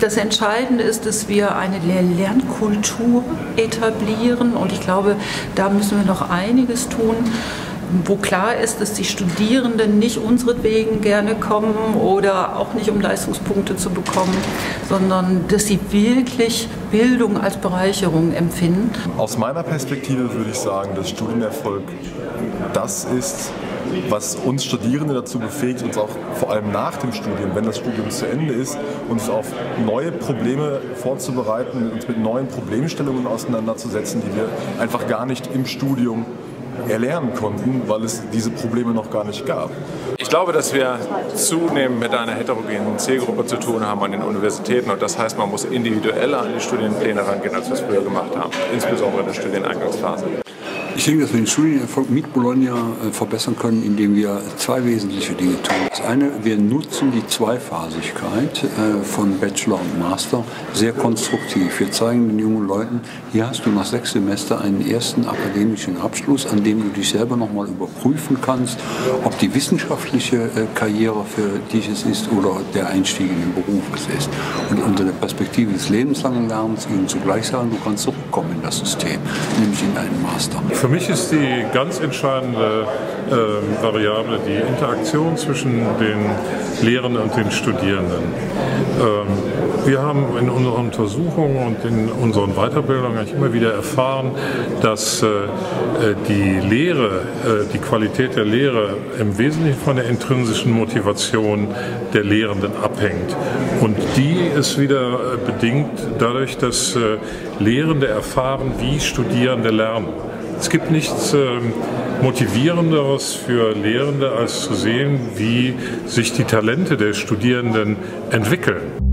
Das Entscheidende ist, dass wir eine Lernkultur etablieren. Und ich glaube, da müssen wir noch einiges tun wo klar ist, dass die Studierenden nicht unseretwegen gerne kommen oder auch nicht um Leistungspunkte zu bekommen, sondern dass sie wirklich Bildung als Bereicherung empfinden. Aus meiner Perspektive würde ich sagen, dass Studienerfolg das ist, was uns Studierende dazu befähigt, uns auch vor allem nach dem Studium, wenn das Studium zu Ende ist, uns auf neue Probleme vorzubereiten, uns mit neuen Problemstellungen auseinanderzusetzen, die wir einfach gar nicht im Studium erlernen konnten, weil es diese Probleme noch gar nicht gab. Ich glaube, dass wir zunehmend mit einer heterogenen Zielgruppe zu tun haben an den Universitäten und das heißt, man muss individueller an die Studienpläne rangehen, als wir es früher gemacht haben, insbesondere in der Studieneingangsphase. Ich denke, dass wir den Studienerfolg mit Bologna äh, verbessern können, indem wir zwei wesentliche Dinge tun. Das eine, wir nutzen die Zweiphasigkeit äh, von Bachelor und Master sehr konstruktiv. Wir zeigen den jungen Leuten, hier hast du nach sechs Semester einen ersten akademischen Abschluss, an dem du dich selber nochmal überprüfen kannst, ob die wissenschaftliche äh, Karriere für dich es ist oder der Einstieg in den Beruf es ist. Und unter der Perspektive des lebenslangen Lernens ihnen zugleich sagen, du kannst zurückkommen in das System, nämlich in einen Master. Für mich ist die ganz entscheidende äh, Variable die Interaktion zwischen den Lehrenden und den Studierenden. Ähm, wir haben in unseren Untersuchungen und in unseren Weiterbildungen eigentlich immer wieder erfahren, dass äh, äh die Lehre, äh, die Qualität der Lehre im Wesentlichen von der intrinsischen Motivation der Lehrenden abhängt. Und die ist wieder äh, bedingt dadurch, dass äh, Lehrende erfahren, wie Studierende lernen. Es gibt nichts ähm, Motivierenderes für Lehrende, als zu sehen, wie sich die Talente der Studierenden entwickeln.